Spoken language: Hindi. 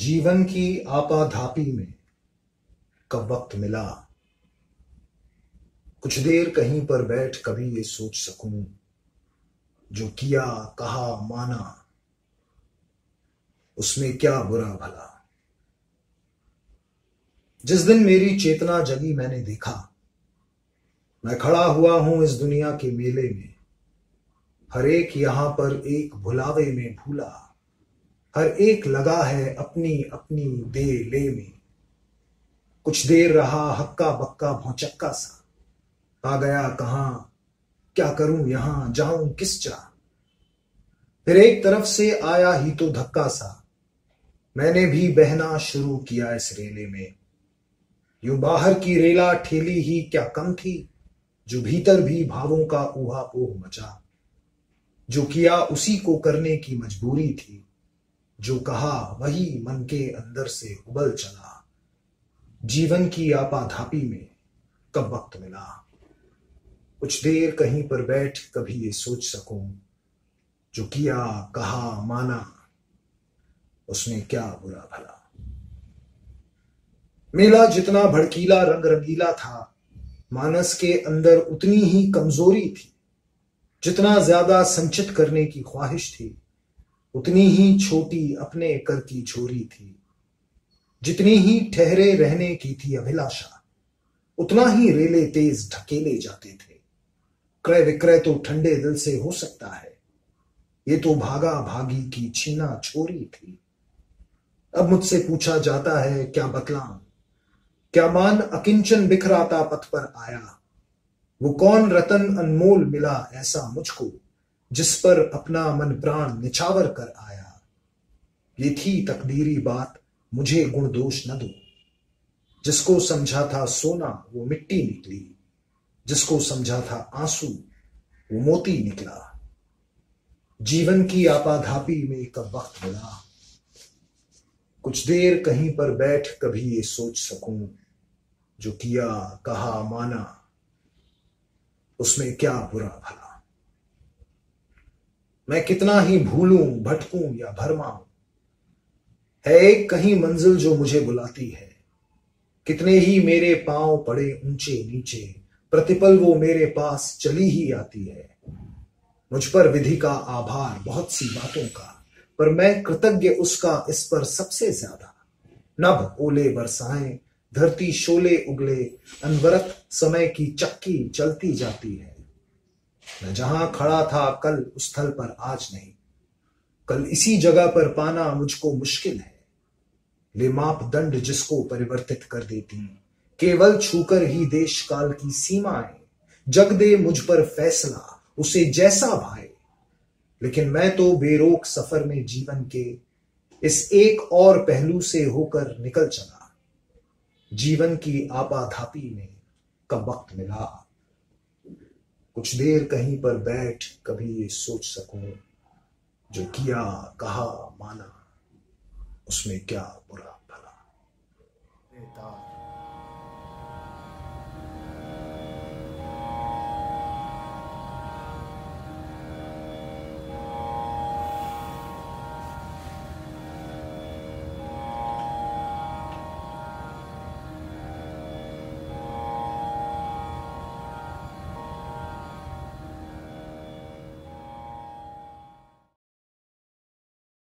जीवन की आपाधापी में कब वक्त मिला। कुछ देर कहीं पर बैठ कभी ये सोच सकूँ, जो किया, कहा, माना, उसमें क्या बुरा भला। जिस दिन मेरी चेतना जगी मैंने देखा, मैं खड़ा हुआ हूँ इस दुनिया के मेले में, हर एक यहाँ पर एक भुलावे में भूला। हर एक लगा है अपनी अपनी दे ले में। कुछ देर रहा हक्का बक्का भौचक्का सा। आ गया कहा? क्या करूँ यहाँ? जाऊँ किस चा फिर एक तरफ़ से आया ही तो धक्का सा। मैंने भी बहना शुरू किया इस रेले में। यू बाहर की रेला ठेली ही क्या कम थी, जो भीतर भी भावों का ऊहा पोह मचा। जो किया उसी को करने की मजबूरी थी। जो कहा, वही मन के अंदर से उबल चला। जीवन की आपाधापी में कब वक्त मिला? कुछ देर कहीं पर बैठ कभी ये सोच सकूँ, जो किया, कहा, माना, उसमें क्या बुरा भला? मेला जितना भड़कीला रंग रंगीला था, मानस के अंदर उतनी ही कमज़ोरी थी, जितना ज़्यादा संचित करने की ख्वाहिश थी उतनी ही छोटी अपने कर की छोरी थी, जितनी ही ठहरे रहने की थी अभिलाषा, उतना ही रेले तेज ढकेले जाते थे। क्रय विक्रय तो ठंडे दिल से हो सकता है, ये तो भागा भागी की छीना छोरी थी। अब मुझसे पूछा जाता है, क्या बतलाऊं? क्या मान अकिंचन बिखराता पथ पर आया? वो कौन रतन अनमोल मिला ऐसा मुझको? जिस पर अपना मन प्राण निछावर कर आया। ये थी तकदीरी बात, मुझे गुण दोष न दो। जिसको समझा था सोना, वो मिट्टी निकली। जिसको समझा था आँसू, वो मोती निकला। जीवन की आपाधापी में कब वक्त मिला। कुछ देर कहीं पर बैठ कभी ये सोच सकूँ, जो किया, कहा, माना, उसमें क्या बुरा भला। मैं कितना ही भूलूं, भटकूं या भरमाऊं। है एक कहीं मंजिल जो मुझे बुलाती है। कितने ही मेरे पाँव पड़े ऊँचे नीचे, प्रतिपल वो मेरे पास चली ही आती है। मुझ पर विधि का आभार बहुत सी बातों का, पर मैं कृतज्ञ उसका इस पर सबसे ज़्यादा। नभ ओले बरसाएँ, धरती शोले उगले, अनवरत समय की चक्की चलती जाती है। मैं जहाँ खड़ा था कल, उस स्थल पर आज नहीं। कल इसी जगह पर पाना मुझको मुश्किल है। ले मापदंड जिसको परिवर्तित कर देती केवल छूकर ही देश काल की सीमाएँ जग दे मुझ पर फैसला, उसे जैसा भाए। लेकिन मैं तो बेरोक सफ़र में जीवन के इस एक और पहलू से होकर निकल चला। जीवन की आपाधापी में कब वक्त मिला? कुछ देर कहीं पर बैठ कभी ये सोच सकूँ, जो किया, कहा, माना, उसमें क्या बुरा भला।